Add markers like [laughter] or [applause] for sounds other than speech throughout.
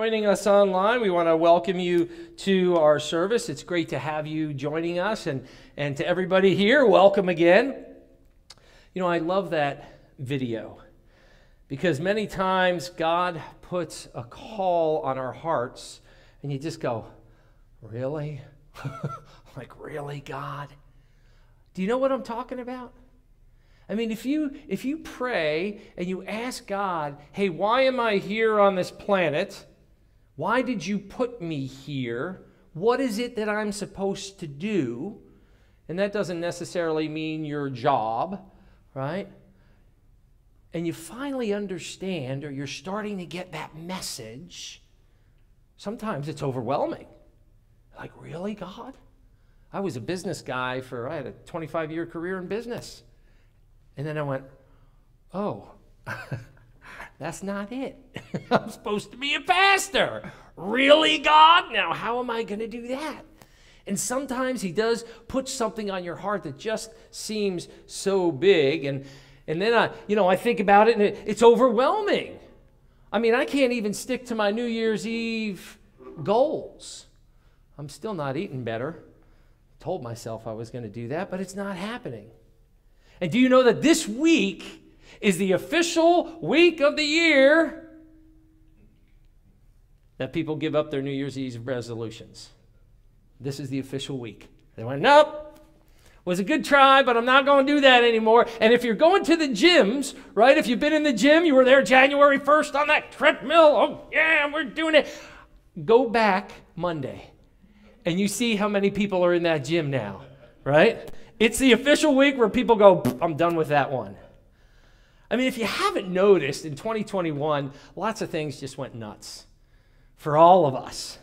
Joining us online, we want to welcome you to our service. It's great to have you joining us, and, and to everybody here, welcome again. You know, I love that video because many times God puts a call on our hearts, and you just go, Really? [laughs] like, really, God? Do you know what I'm talking about? I mean, if you if you pray and you ask God, "Hey, why am I here on this planet?" Why did you put me here? What is it that I'm supposed to do? And that doesn't necessarily mean your job, right? And you finally understand, or you're starting to get that message. Sometimes it's overwhelming. Like, really, God? I was a business guy for, I had a 25 year career in business. And then I went, oh, [laughs] That's not it. [laughs] I'm supposed to be a pastor. Really, God? Now, how am I going to do that? And sometimes He does put something on your heart that just seems so big. And, and then I, you know, I think about it and it, it's overwhelming. I mean, I can't even stick to my New Year's Eve goals. I'm still not eating better. Told myself I was going to do that, but it's not happening. And do you know that this week is the official week of the year that people give up their New Year's Eve resolutions. This is the official week. They went, nope. Was a good try, but I'm not going to do that anymore. And if you're going to the gyms, right? If you've been in the gym, you were there January 1st on that treadmill. Oh, yeah, we're doing it. Go back Monday and you see how many people are in that gym now, right? It's the official week where people go, I'm done with that one. I mean, if you haven't noticed, in 2021, lots of things just went nuts for all of us.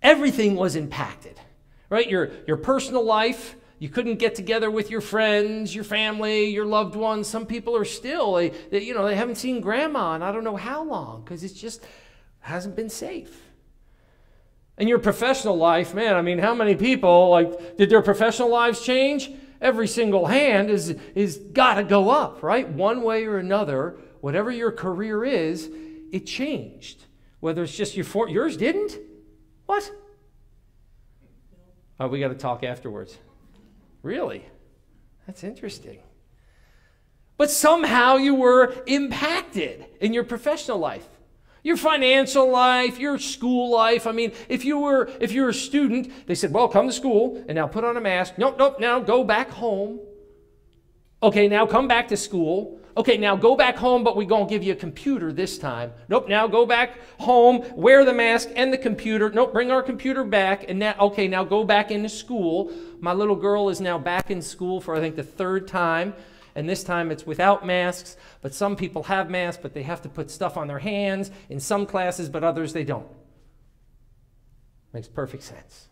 Everything was impacted, right? Your, your personal life, you couldn't get together with your friends, your family, your loved ones. Some people are still, they, they you know, they haven't seen grandma in I don't know how long because it just hasn't been safe. In your professional life, man, I mean, how many people, like, did their professional lives change? Every single hand is, is got to go up, right? One way or another, whatever your career is, it changed. Whether it's just your for, yours didn't? What? Oh, we got to talk afterwards. Really? That's interesting. But somehow you were impacted in your professional life your financial life, your school life. I mean, if you were if you were a student, they said, "Well, come to school and now put on a mask." Nope, nope. Now go back home. Okay, now come back to school. Okay, now go back home, but we're going to give you a computer this time. Nope, now go back home, wear the mask and the computer. Nope, bring our computer back. And now, okay, now go back into school. My little girl is now back in school for, I think, the third time and this time it's without masks. But some people have masks, but they have to put stuff on their hands in some classes, but others they don't. Makes perfect sense.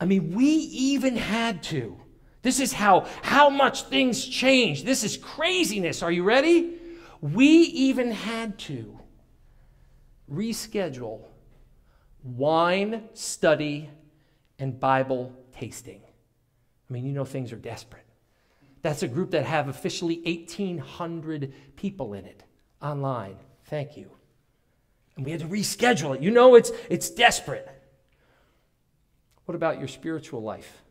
I mean, we even had to. This is how, how much things change. This is craziness. Are you ready? We even had to reschedule wine study and Bible tasting. I mean, you know things are desperate. That's a group that have officially 1,800 people in it online. Thank you. And we had to reschedule it. You know it's, it's desperate. What about your spiritual life?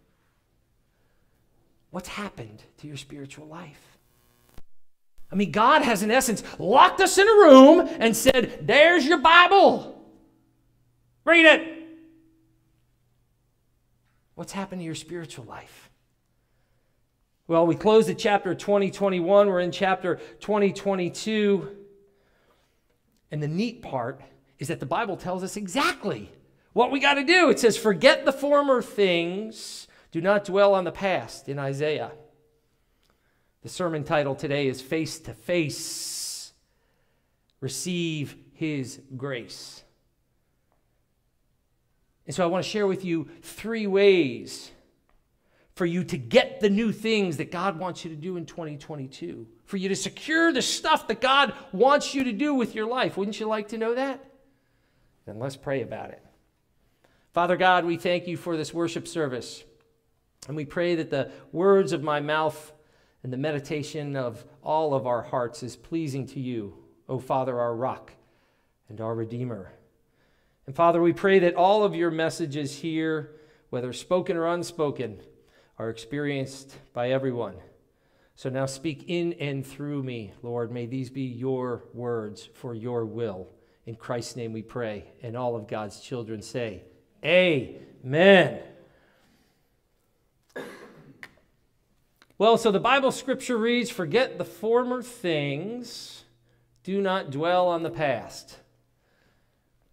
What's happened to your spiritual life? I mean, God has, in essence, locked us in a room and said, There's your Bible. Read it. What's happened to your spiritual life? Well, we closed the chapter 2021. We're in chapter 2022. And the neat part is that the Bible tells us exactly what we got to do. It says, Forget the former things, do not dwell on the past in Isaiah. The sermon title today is Face to Face. Receive His grace. And so I want to share with you three ways for you to get the new things that God wants you to do in 2022, for you to secure the stuff that God wants you to do with your life. Wouldn't you like to know that? Then let's pray about it. Father God, we thank you for this worship service. And we pray that the words of my mouth and the meditation of all of our hearts is pleasing to you, O Father, our rock and our Redeemer. And Father, we pray that all of your messages here, whether spoken or unspoken, are experienced by everyone. So now speak in and through me, Lord. May these be your words for your will. In Christ's name we pray. And all of God's children say, Amen. Well, so the Bible scripture reads Forget the former things, do not dwell on the past.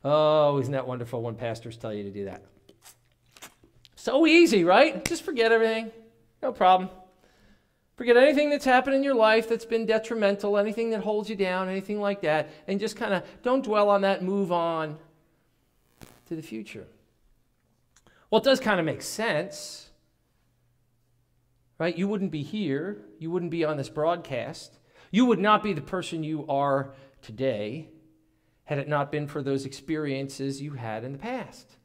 Oh, isn't that wonderful when pastors tell you to do that? So easy, right? Just forget everything. No problem. Forget anything that's happened in your life that's been detrimental, anything that holds you down, anything like that, and just kind of don't dwell on that, move on to the future. Well, it does kind of make sense, right? You wouldn't be here, you wouldn't be on this broadcast, you would not be the person you are today had it not been for those experiences you had in the past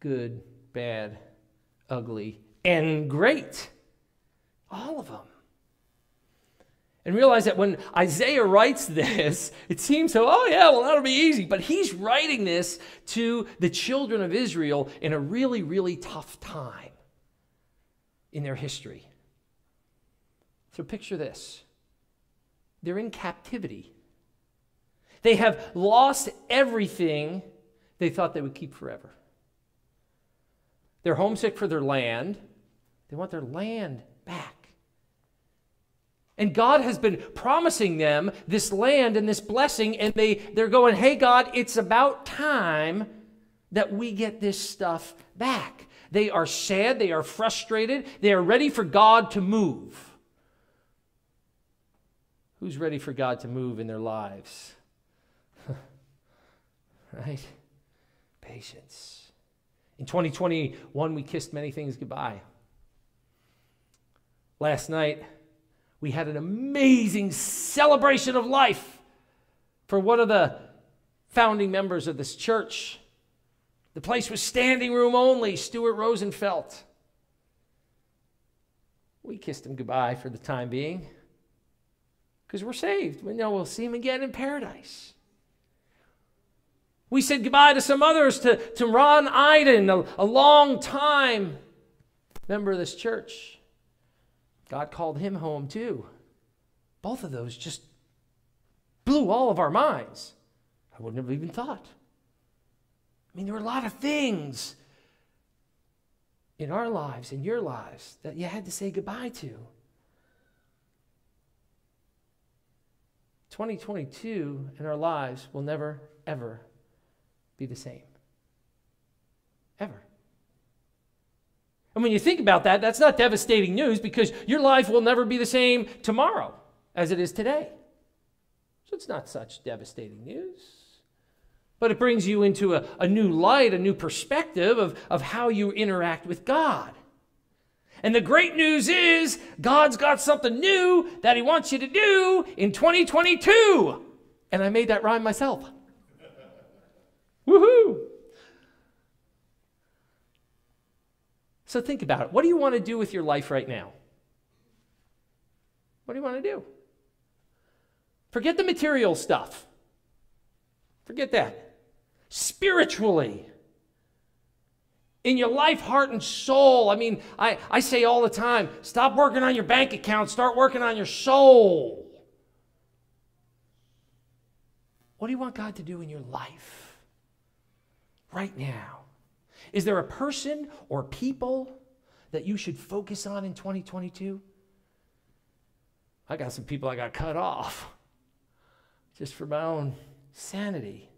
good, bad, ugly, and great. All of them. And realize that when Isaiah writes this, it seems so, oh, yeah, well, that'll be easy. But he's writing this to the children of Israel in a really, really tough time in their history. So picture this they're in captivity, they have lost everything they thought they would keep forever. They're homesick for their land, they want their land back. And God has been promising them this land and this blessing, and they, they're going, hey, God, it's about time that we get this stuff back. They are sad, they are frustrated, they are ready for God to move. Who's ready for God to move in their lives? [laughs] right? Patience. In 2021, we kissed many things goodbye. Last night, we had an amazing celebration of life for one of the founding members of this church. The place was standing room only, Stuart Rosenfeld. We kissed him goodbye for the time being because we're saved. We know we'll see him again in paradise. We said goodbye to some others, to, to Ron Iden, a, a long time member of this church. God called him home too. Both of those just blew all of our minds. I wouldn't have even thought. I mean, there were a lot of things in our lives, in your lives, that you had to say goodbye to. 2022 in our lives will never, ever be the same. Ever. And when you think about that, that's not devastating news because your life will never be the same tomorrow as it is today. So it's not such devastating news. But it brings you into a, a new light, a new perspective of, of how you interact with God. And the great news is God's got something new that He wants you to do in 2022. And I made that rhyme myself. So think about it. What do you want to do with your life right now? What do you want to do? Forget the material stuff. Forget that. Spiritually, in your life, heart, and soul. I mean, I, I say all the time stop working on your bank account, start working on your soul. What do you want God to do in your life right now? Is there a person or people that you should focus on in 2022? I got some people I got cut off just for my own sanity.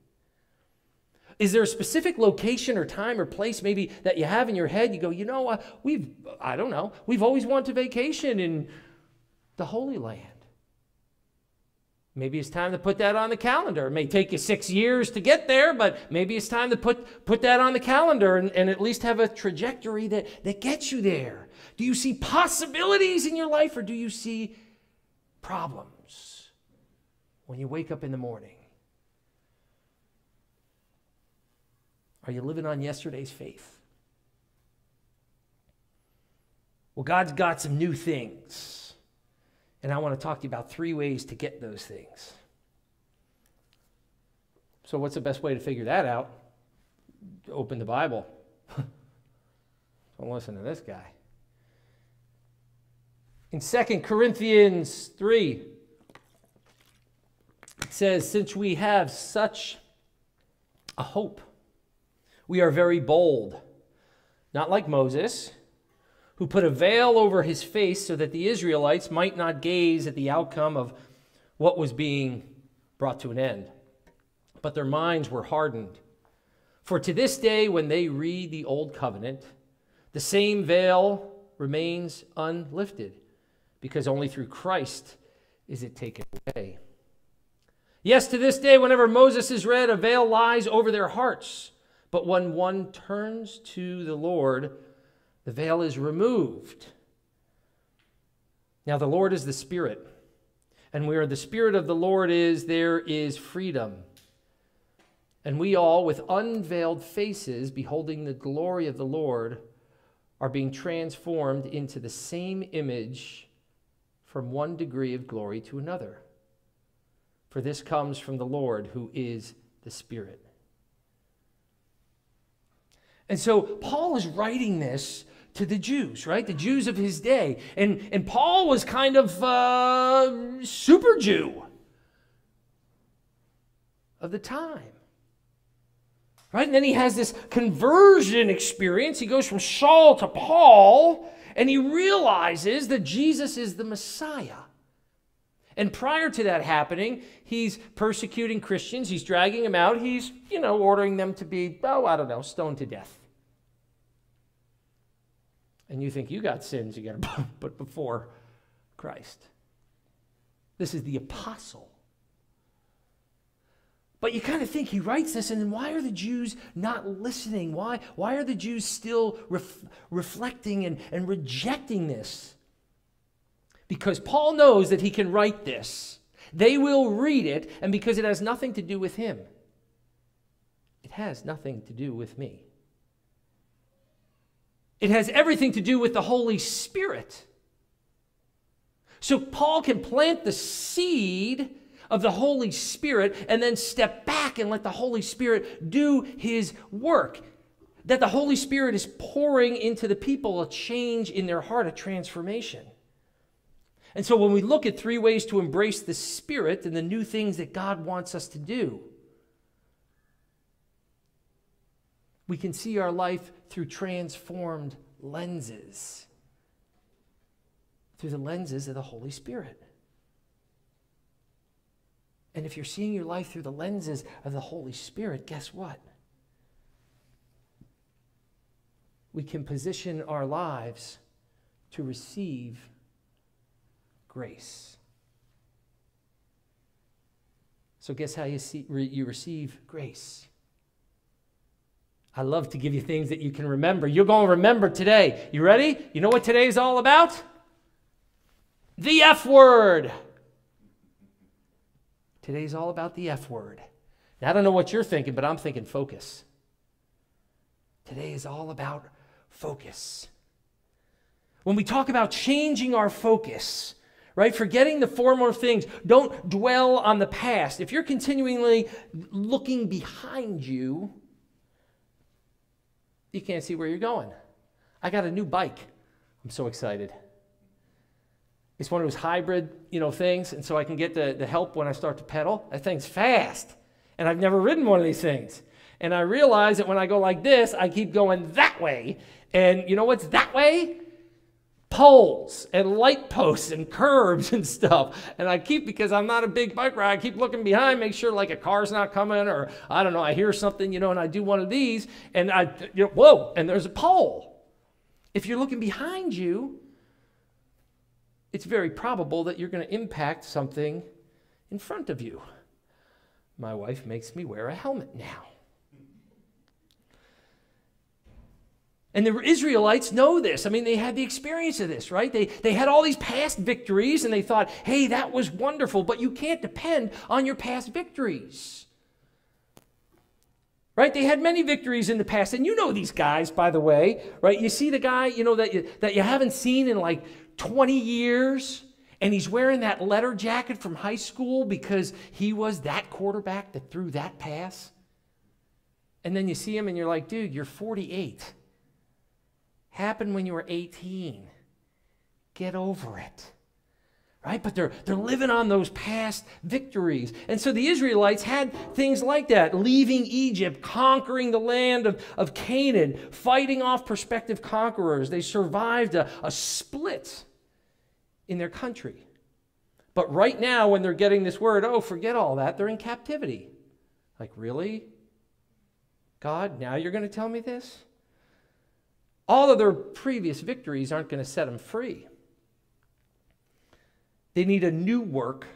Is there a specific location or time or place maybe that you have in your head? You go, you know what? We've, I don't know, we've always wanted to vacation in the Holy Land. Maybe it's time to put that on the calendar. It may take you six years to get there, but maybe it's time to put, put that on the calendar and, and at least have a trajectory that, that gets you there. Do you see possibilities in your life or do you see problems when you wake up in the morning? Are you living on yesterday's faith? Well, God's got some new things. And I want to talk to you about three ways to get those things. So, what's the best way to figure that out? Open the Bible. [laughs] Don't listen to this guy. In 2 Corinthians 3, it says, Since we have such a hope, we are very bold, not like Moses, who put a veil over his face so that the Israelites might not gaze at the outcome of what was being brought to an end. But their minds were hardened. For to this day, when they read the Old Covenant, the same veil remains unlifted, because only through Christ is it taken away. Yes, to this day, whenever Moses is read, a veil lies over their hearts. But when one turns to the Lord, the veil is removed. Now, the Lord is the Spirit, and where the Spirit of the Lord is, there is freedom. And we all, with unveiled faces, beholding the glory of the Lord, are being transformed into the same image from one degree of glory to another. For this comes from the Lord, who is the Spirit. And so Paul is writing this to the Jews, right? The Jews of his day. And, and Paul was kind of uh, super Jew of the time. Right? And then he has this conversion experience. He goes from Saul to Paul, and he realizes that Jesus is the Messiah. And prior to that happening, he's persecuting Christians. He's dragging them out. He's, you know, ordering them to be, oh, I don't know, stoned to death. And you think you got sins you got [laughs] to put before Christ. This is the apostle. But you kind of think he writes this, and then why are the Jews not listening? Why, why are the Jews still ref, reflecting and, and rejecting this? Because Paul knows that he can write this. They will read it, and because it has nothing to do with him, it has nothing to do with me. It has everything to do with the Holy Spirit. So Paul can plant the seed of the Holy Spirit and then step back and let the Holy Spirit do his work. That the Holy Spirit is pouring into the people a change in their heart, a transformation. And so when we look at three ways to embrace the Spirit and the new things that God wants us to do, we can see our life through transformed lenses, through the lenses of the Holy Spirit. And if you're seeing your life through the lenses of the Holy Spirit, guess what? We can position our lives to receive grace. So, guess how you, see, you receive grace? I love to give you things that you can remember. You're going to remember today. You ready? You know what today is all about? The F word. Today's all about the F word. Now, I don't know what you're thinking, but I'm thinking focus. Today is all about focus. When we talk about changing our focus, right? Forgetting the former things. Don't dwell on the past. If you're continually looking behind you, you can't see where you're going. I got a new bike. I'm so excited. It's one of those hybrid, you know, things, and so I can get the, the help when I start to pedal. That thing's fast. And I've never ridden one of these things. And I realize that when I go like this, I keep going that way. And you know what's that way? Poles and light posts and curbs and stuff. And I keep, because I'm not a big bike rider, I keep looking behind, make sure like a car's not coming or I don't know, I hear something, you know, and I do one of these and I, you know, whoa, and there's a pole. If you're looking behind you, it's very probable that you're going to impact something in front of you. My wife makes me wear a helmet now. And the Israelites know this. I mean, they had the experience of this, right? They, they had all these past victories and they thought, hey, that was wonderful, but you can't depend on your past victories. Right? They had many victories in the past. And you know these guys, by the way, right? You see the guy, you know, that you, that you haven't seen in like 20 years, And he's wearing that letter jacket from high school because he was that quarterback that threw that pass. And then you see him and you're like, dude, you're 48. Happened when you were 18. Get over it. Right? But they're, they're living on those past victories. And so the Israelites had things like that leaving Egypt, conquering the land of, of Canaan, fighting off prospective conquerors. They survived a, a split in their country. But right now, when they're getting this word, oh, forget all that, they're in captivity. Like, really? God, now you're going to tell me this? All of their previous victories aren't going to set them free. They need a new work,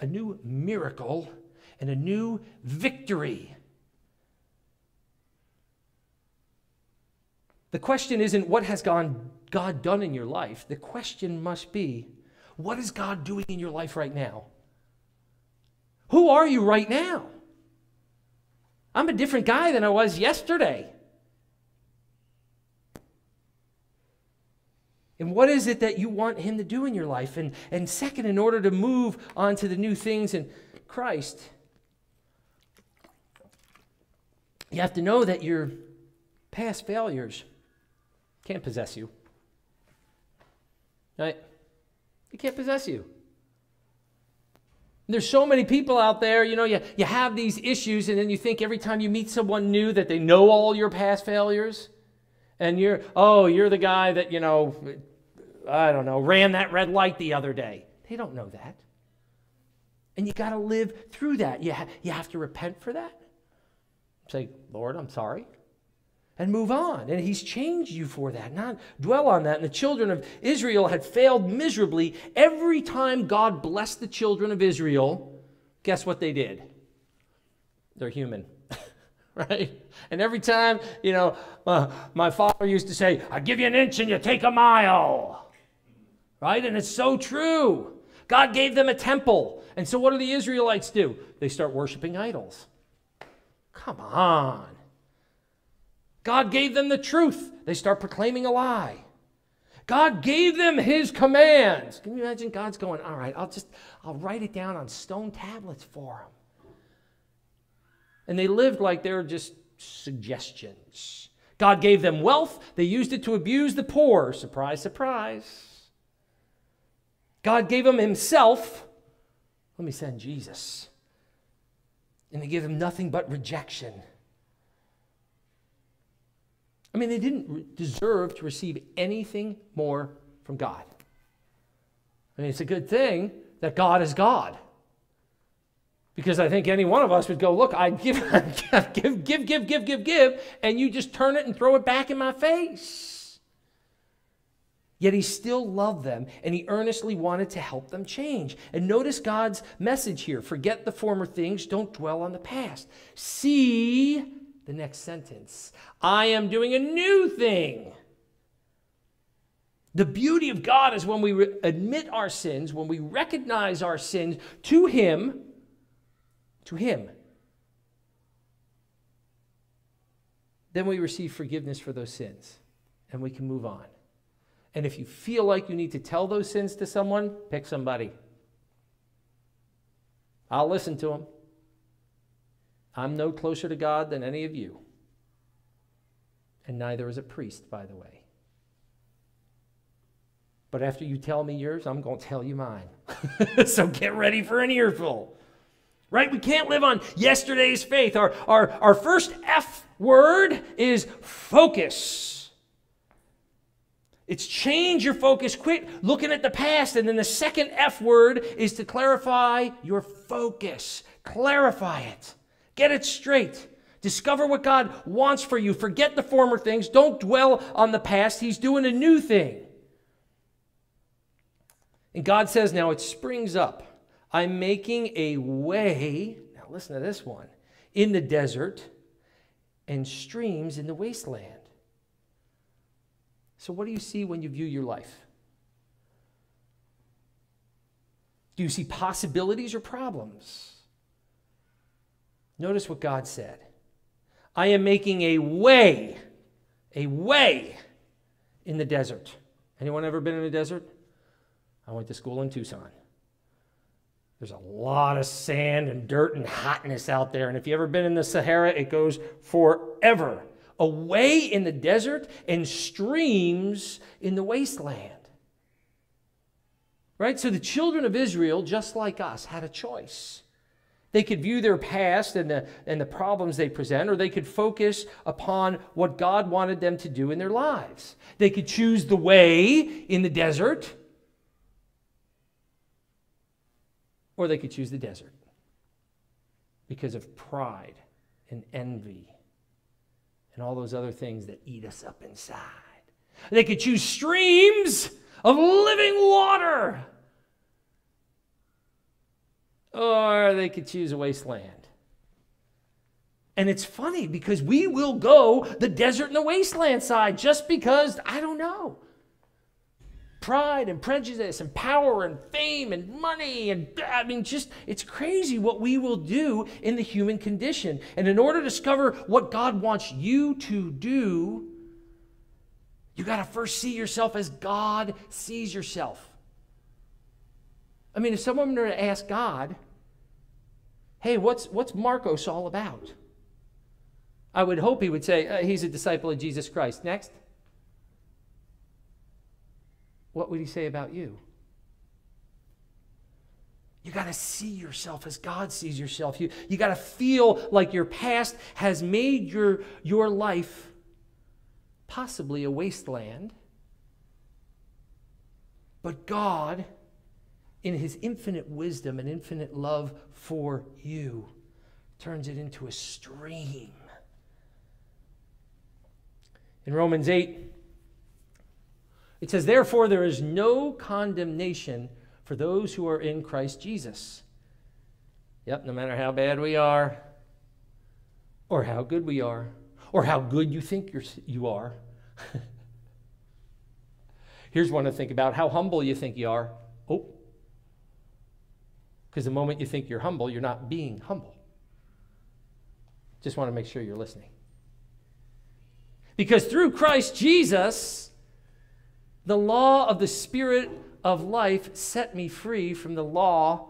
a new miracle, and a new victory. The question isn't what has God done in your life. The question must be what is God doing in your life right now? Who are you right now? I'm a different guy than I was yesterday. And what is it that you want Him to do in your life? And, and second, in order to move on to the new things in Christ, you have to know that your past failures can't possess you. Right? It can't possess you. There's so many people out there, you know, you, you have these issues, and then you think every time you meet someone new that they know all your past failures. And you're, oh, you're the guy that, you know, I don't know, ran that red light the other day. They don't know that. And you got to live through that. You, ha- you have to repent for that. Say, Lord, I'm sorry. And move on. And He's changed you for that, not dwell on that. And the children of Israel had failed miserably. Every time God blessed the children of Israel, guess what they did? They're human. [laughs] right? And every time, you know, uh, my father used to say, I give you an inch and you take a mile right? And it's so true. God gave them a temple. And so what do the Israelites do? They start worshiping idols. Come on. God gave them the truth. They start proclaiming a lie. God gave them his commands. Can you imagine God's going, all right, I'll just, I'll write it down on stone tablets for them. And they lived like they're just suggestions. God gave them wealth. They used it to abuse the poor. Surprise, surprise. God gave him himself. Let me send Jesus. And they gave him nothing but rejection. I mean, they didn't deserve to receive anything more from God. I mean, it's a good thing that God is God. Because I think any one of us would go, look, I give, [laughs] give, give, give, give, give, give, and you just turn it and throw it back in my face. Yet he still loved them and he earnestly wanted to help them change. And notice God's message here forget the former things, don't dwell on the past. See the next sentence I am doing a new thing. The beauty of God is when we admit our sins, when we recognize our sins to Him, to Him, then we receive forgiveness for those sins and we can move on. And if you feel like you need to tell those sins to someone, pick somebody. I'll listen to them. I'm no closer to God than any of you. And neither is a priest, by the way. But after you tell me yours, I'm going to tell you mine. [laughs] so get ready for an earful. Right? We can't live on yesterday's faith. Our, our, our first F word is focus. It's change your focus. Quit looking at the past. And then the second F word is to clarify your focus. Clarify it. Get it straight. Discover what God wants for you. Forget the former things. Don't dwell on the past. He's doing a new thing. And God says, now it springs up. I'm making a way, now listen to this one, in the desert and streams in the wasteland. So, what do you see when you view your life? Do you see possibilities or problems? Notice what God said I am making a way, a way in the desert. Anyone ever been in a desert? I went to school in Tucson. There's a lot of sand and dirt and hotness out there. And if you've ever been in the Sahara, it goes forever away in the desert and streams in the wasteland. Right? So the children of Israel, just like us, had a choice. They could view their past and the, and the problems they present, or they could focus upon what God wanted them to do in their lives. They could choose the way in the desert, or they could choose the desert because of pride and envy and all those other things that eat us up inside. They could choose streams of living water, or they could choose a wasteland. And it's funny because we will go the desert and the wasteland side just because, I don't know pride and prejudice and power and fame and money and I mean just it's crazy what we will do in the human condition. And in order to discover what God wants you to do, you got to first see yourself as God sees yourself. I mean, if someone were to ask God, "Hey, what's what's Marcos all about?" I would hope he would say, uh, "He's a disciple of Jesus Christ." Next what would he say about you? You got to see yourself as God sees yourself. You, you got to feel like your past has made your, your life possibly a wasteland. But God, in his infinite wisdom and infinite love for you, turns it into a stream. In Romans 8, it says, Therefore, there is no condemnation for those who are in Christ Jesus. Yep, no matter how bad we are, or how good we are, or how good you think you're, you are. [laughs] Here's one to think about how humble you think you are. Oh, because the moment you think you're humble, you're not being humble. Just want to make sure you're listening. Because through Christ Jesus, the law of the Spirit of life set me free from the law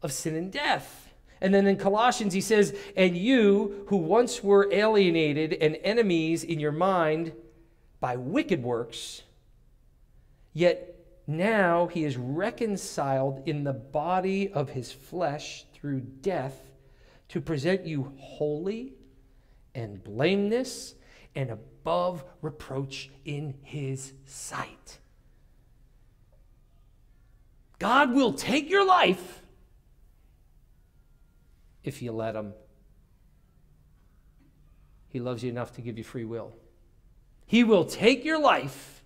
of sin and death. And then in Colossians, he says, And you who once were alienated and enemies in your mind by wicked works, yet now he is reconciled in the body of his flesh through death to present you holy and blameless and above reproach in his sight. God will take your life if you let him. He loves you enough to give you free will. He will take your life,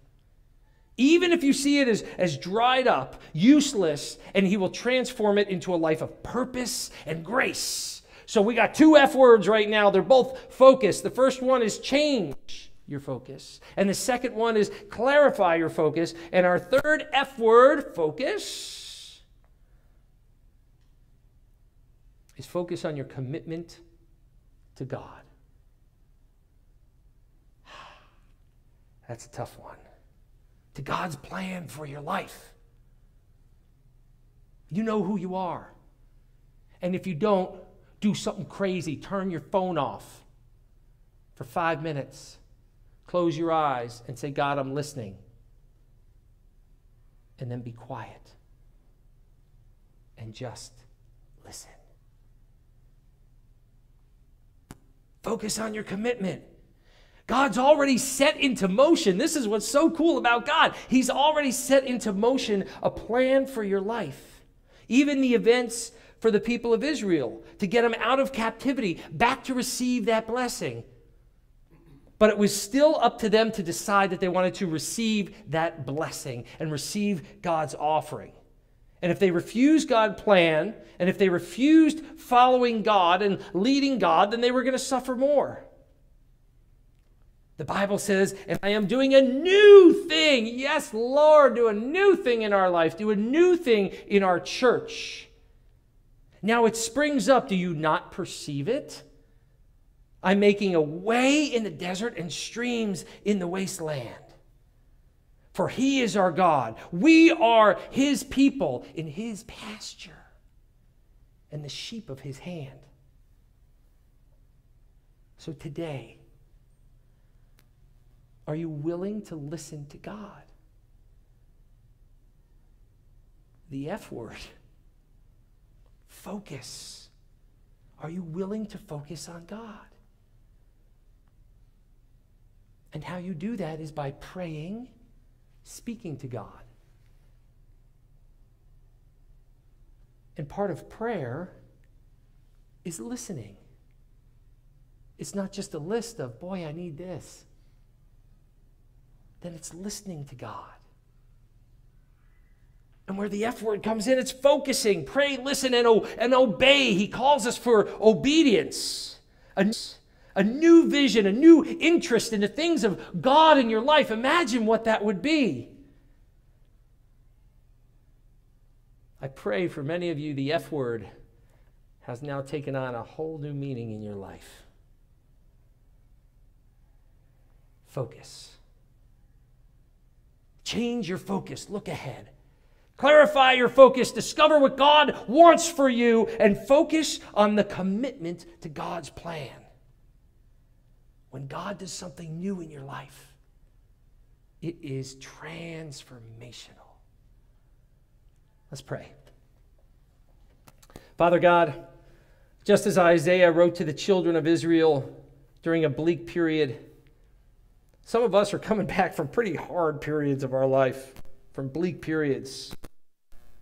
even if you see it as, as dried up, useless, and he will transform it into a life of purpose and grace. So we got two F words right now. They're both focus. The first one is change your focus. And the second one is clarify your focus. And our third F word, focus, is focus on your commitment to God. [sighs] That's a tough one. To God's plan for your life. You know who you are. And if you don't, do something crazy. Turn your phone off for five minutes. Close your eyes and say, God, I'm listening. And then be quiet and just listen. Focus on your commitment. God's already set into motion. This is what's so cool about God. He's already set into motion a plan for your life. Even the events for the people of Israel to get them out of captivity, back to receive that blessing. But it was still up to them to decide that they wanted to receive that blessing and receive God's offering. And if they refused God's plan, and if they refused following God and leading God, then they were going to suffer more. The Bible says, and I am doing a new thing. Yes, Lord, do a new thing in our life, do a new thing in our church. Now it springs up. Do you not perceive it? I'm making a way in the desert and streams in the wasteland. For he is our God. We are his people in his pasture and the sheep of his hand. So today, are you willing to listen to God? The F word focus. Are you willing to focus on God? And how you do that is by praying, speaking to God. And part of prayer is listening. It's not just a list of, boy, I need this. Then it's listening to God. And where the F word comes in, it's focusing. Pray, listen, and, and obey. He calls us for obedience. A, a new vision, a new interest in the things of God in your life. Imagine what that would be. I pray for many of you, the F word has now taken on a whole new meaning in your life. Focus. Change your focus. Look ahead. Clarify your focus, discover what God wants for you, and focus on the commitment to God's plan. When God does something new in your life, it is transformational. Let's pray. Father God, just as Isaiah wrote to the children of Israel during a bleak period, some of us are coming [laughs] back from pretty hard periods of our life, from bleak periods.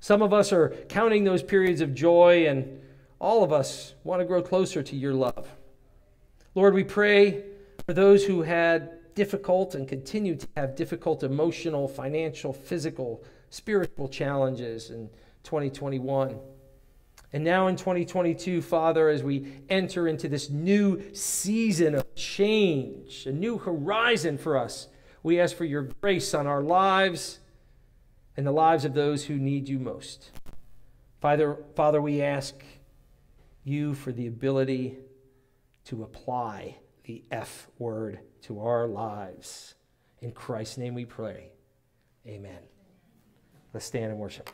Some of us are counting those periods of joy, and all of us want to grow closer to your love. Lord, we pray for those who had difficult and continue to have difficult emotional, financial, physical, spiritual challenges in 2021. And now in 2022, Father, as we enter into this new season of change, a new horizon for us, we ask for your grace on our lives and the lives of those who need you most. Father, Father, we ask you for the ability to apply the F word to our lives. In Christ's name we pray. Amen. Let's stand and worship.